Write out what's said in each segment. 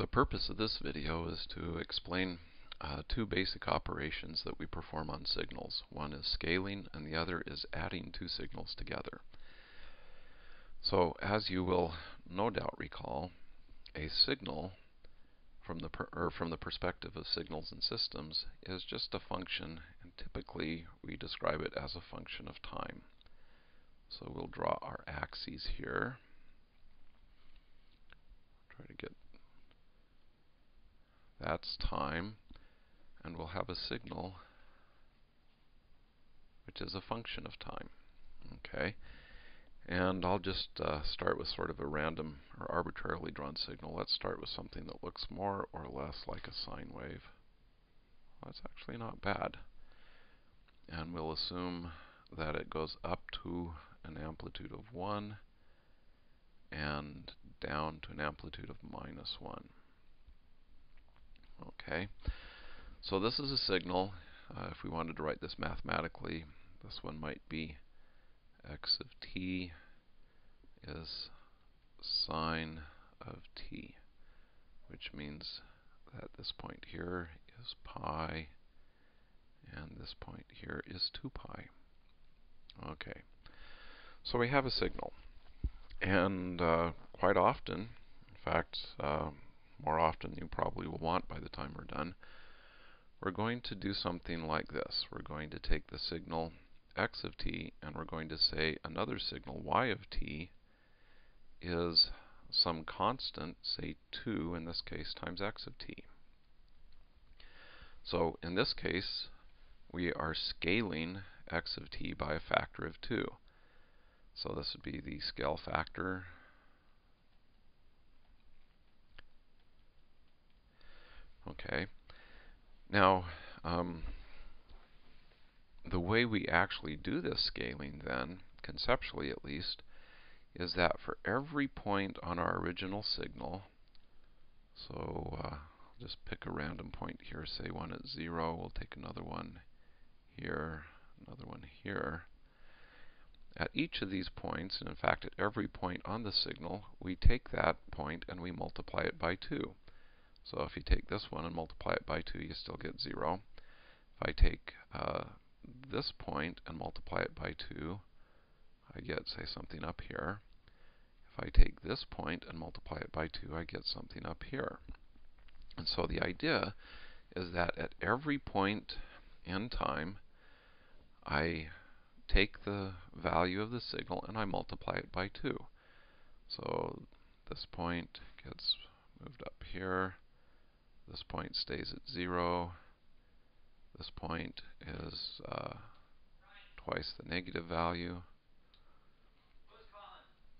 The purpose of this video is to explain uh, two basic operations that we perform on signals. One is scaling and the other is adding two signals together. So as you will no doubt recall, a signal from the, from the perspective of signals and systems is just a function and typically we describe it as a function of time. So we'll draw our axes here. Try to get that's time. And we'll have a signal which is a function of time. Okay. And I'll just uh, start with sort of a random or arbitrarily drawn signal. Let's start with something that looks more or less like a sine wave. Well, that's actually not bad. And we'll assume that it goes up to an amplitude of 1 and down to an amplitude of minus 1. Okay, so this is a signal. Uh, if we wanted to write this mathematically, this one might be x of t is sine of t, which means that this point here is pi, and this point here is 2 pi. Okay, so we have a signal. And uh, quite often, in fact, um, more often than you probably will want by the time we're done, we're going to do something like this. We're going to take the signal x of t and we're going to say another signal y of t is some constant, say 2 in this case, times x of t. So in this case, we are scaling x of t by a factor of 2. So this would be the scale factor Okay. Now, um, the way we actually do this scaling then, conceptually at least, is that for every point on our original signal, so uh, just pick a random point here, say one at 0, we'll take another one here, another one here. At each of these points, and in fact at every point on the signal, we take that point and we multiply it by 2. So if you take this one and multiply it by 2, you still get 0. If I take uh, this point and multiply it by 2, I get, say, something up here. If I take this point and multiply it by 2, I get something up here. And so the idea is that at every point in time, I take the value of the signal and I multiply it by 2. So this point gets moved up here. This point stays at 0. This point is uh, twice the negative value.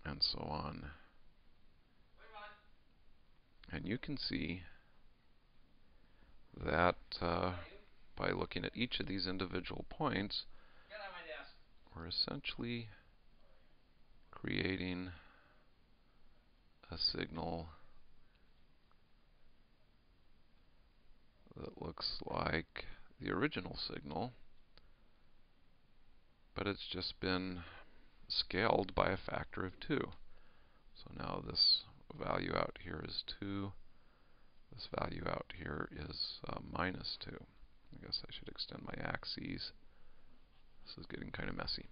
And so on. And you can see that uh, by looking at each of these individual points, we're essentially creating a signal that looks like the original signal, but it's just been scaled by a factor of 2. So now this value out here is 2. This value out here is uh, minus 2. I guess I should extend my axes. This is getting kind of messy.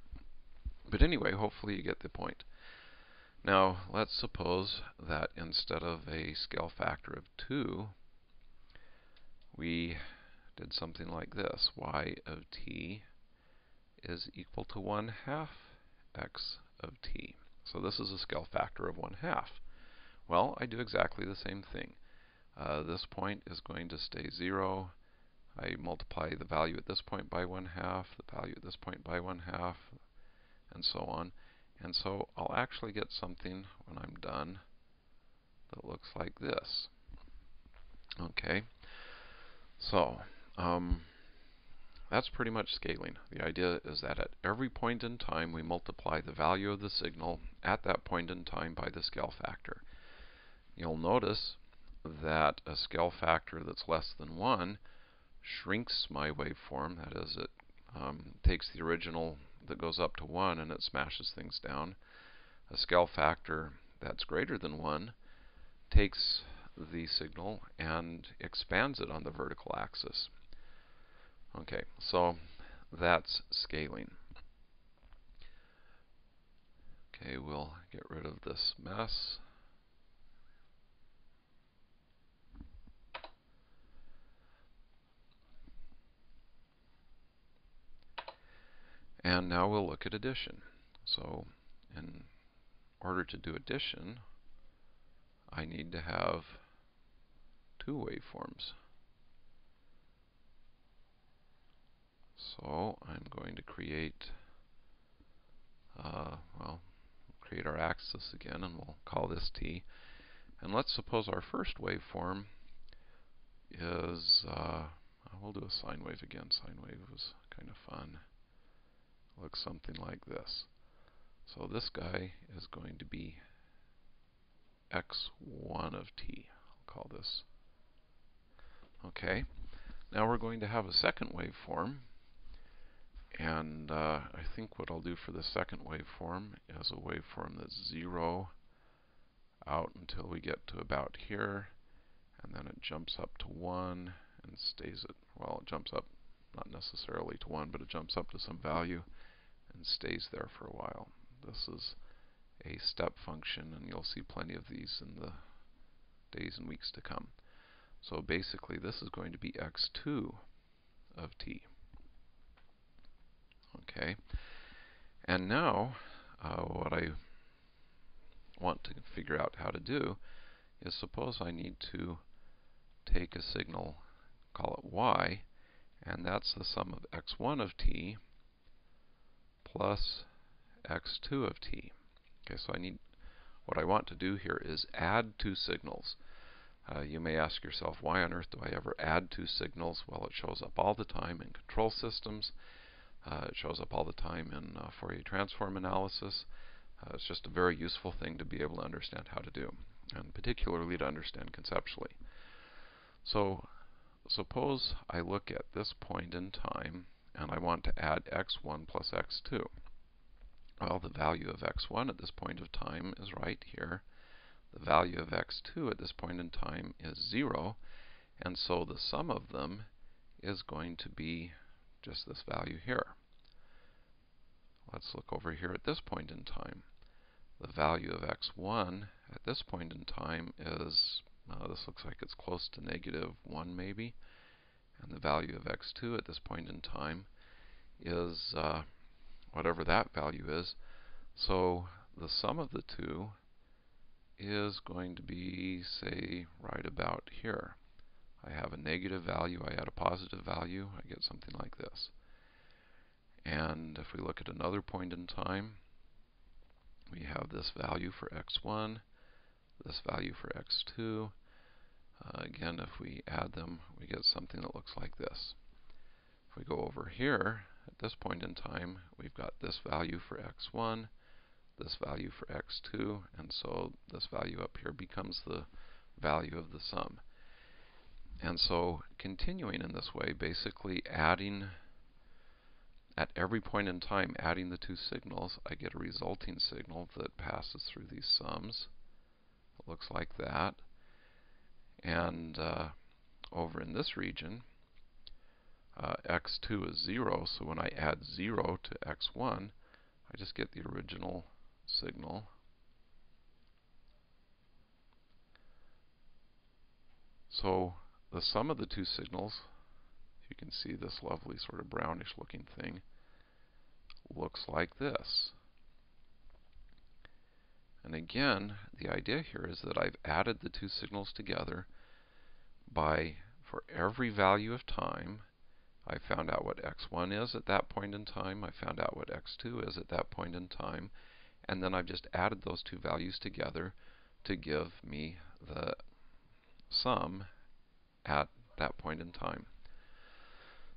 But anyway, hopefully you get the point. Now, let's suppose that instead of a scale factor of 2, we did something like this. y of t is equal to 1 half x of t. So this is a scale factor of 1 half. Well, I do exactly the same thing. Uh, this point is going to stay 0. I multiply the value at this point by 1 half, the value at this point by 1 half, and so on. And so I'll actually get something when I'm done that looks like this. Okay. So, um, that's pretty much scaling. The idea is that at every point in time, we multiply the value of the signal at that point in time by the scale factor. You'll notice that a scale factor that's less than 1 shrinks my waveform. That is, it um, takes the original that goes up to 1 and it smashes things down. A scale factor that's greater than 1 takes the signal and expands it on the vertical axis. Okay, so that's scaling. Okay, we'll get rid of this mess. And now we'll look at addition. So in order to do addition, I need to have two waveforms. So I'm going to create, uh, well, create our axis again, and we'll call this t. And let's suppose our first waveform is, uh, we'll do a sine wave again. Sine wave was kind of fun. Looks something like this. So this guy is going to be x1 of t. I'll call this. Okay. Now we're going to have a second waveform. And uh, I think what I'll do for the second waveform is a waveform that's 0 out until we get to about here. And then it jumps up to 1 and stays at, well, it jumps up not necessarily to 1, but it jumps up to some value and stays there for a while. This is a step function, and you'll see plenty of these in the days and weeks to come. So basically, this is going to be x2 of t. Okay, and now uh, what I want to figure out how to do is suppose I need to take a signal, call it y, and that's the sum of x1 of t plus x2 of t. Okay, so I need what I want to do here is add two signals. Uh, you may ask yourself, why on earth do I ever add two signals? Well, it shows up all the time in control systems. Uh, it shows up all the time in uh, Fourier transform analysis. Uh, it's just a very useful thing to be able to understand how to do, and particularly to understand conceptually. So suppose I look at this point in time, and I want to add x1 plus x2. Well, the value of x1 at this point of time is right here. The value of x2 at this point in time is 0. And so the sum of them is going to be just this value here. Let's look over here at this point in time. The value of x1 at this point in time is, uh, this looks like it's close to negative 1 maybe. And the value of x2 at this point in time is uh, whatever that value is. So the sum of the two is going to be, say, right about here. I have a negative value, I add a positive value, I get something like this. And if we look at another point in time, we have this value for x1, this value for x2. Uh, again, if we add them, we get something that looks like this. If we go over here, at this point in time, we've got this value for x1, this value for x2, and so this value up here becomes the value of the sum. And so continuing in this way, basically adding at every point in time, adding the two signals, I get a resulting signal that passes through these sums. It looks like that. And uh, over in this region, uh, x2 is 0, so when I add 0 to x1, I just get the original signal. So the sum of the two signals, you can see this lovely sort of brownish looking thing, looks like this. And again, the idea here is that I've added the two signals together by, for every value of time, I found out what x1 is at that point in time. I found out what x2 is at that point in time. And then I've just added those two values together to give me the sum at that point in time.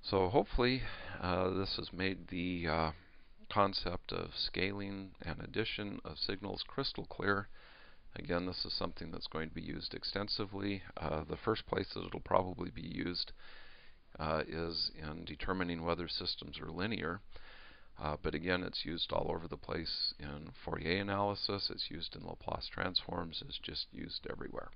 So hopefully uh, this has made the uh, concept of scaling and addition of signals crystal clear. Again, this is something that's going to be used extensively. Uh, the first place that it'll probably be used uh, is in determining whether systems are linear. Uh, but again, it's used all over the place in Fourier analysis. It's used in Laplace transforms. It's just used everywhere.